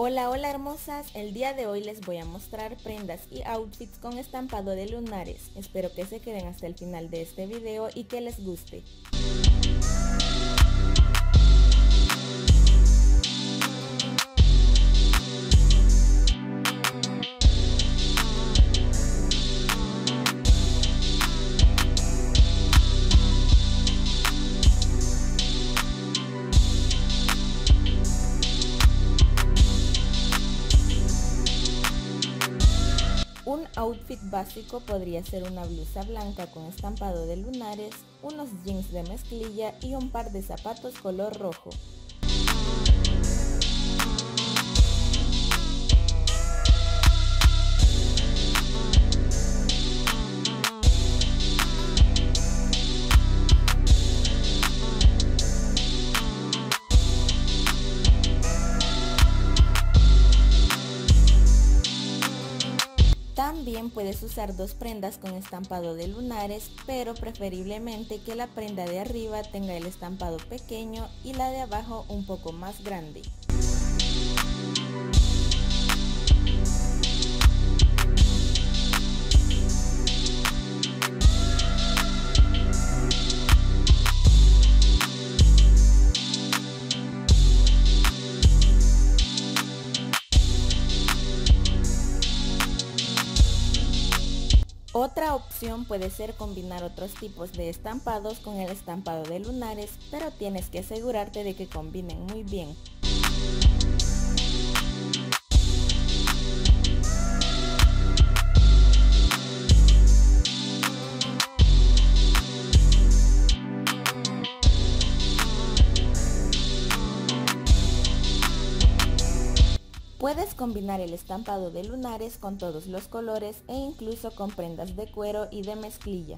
Hola, hola hermosas, el día de hoy les voy a mostrar prendas y outfits con estampado de lunares. Espero que se queden hasta el final de este video y que les guste. Un outfit básico podría ser una blusa blanca con estampado de lunares, unos jeans de mezclilla y un par de zapatos color rojo. También puedes usar dos prendas con estampado de lunares, pero preferiblemente que la prenda de arriba tenga el estampado pequeño y la de abajo un poco más grande. Otra opción puede ser combinar otros tipos de estampados con el estampado de lunares, pero tienes que asegurarte de que combinen muy bien. Puedes combinar el estampado de lunares con todos los colores e incluso con prendas de cuero y de mezclilla.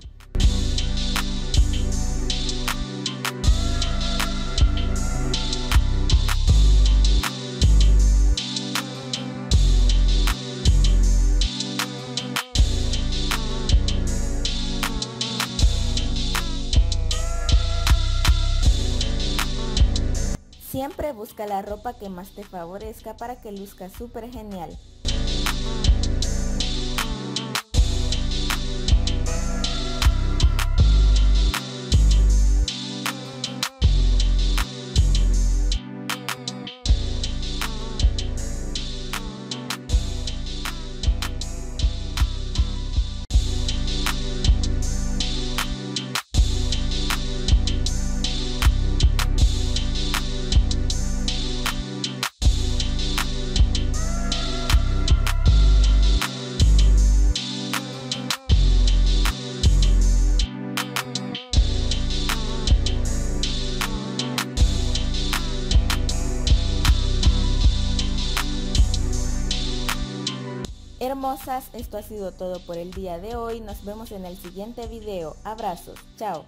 Siempre busca la ropa que más te favorezca para que luzca súper genial. Hermosas, esto ha sido todo por el día de hoy. Nos vemos en el siguiente video. Abrazos. Chao.